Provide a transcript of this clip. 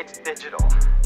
It's digital.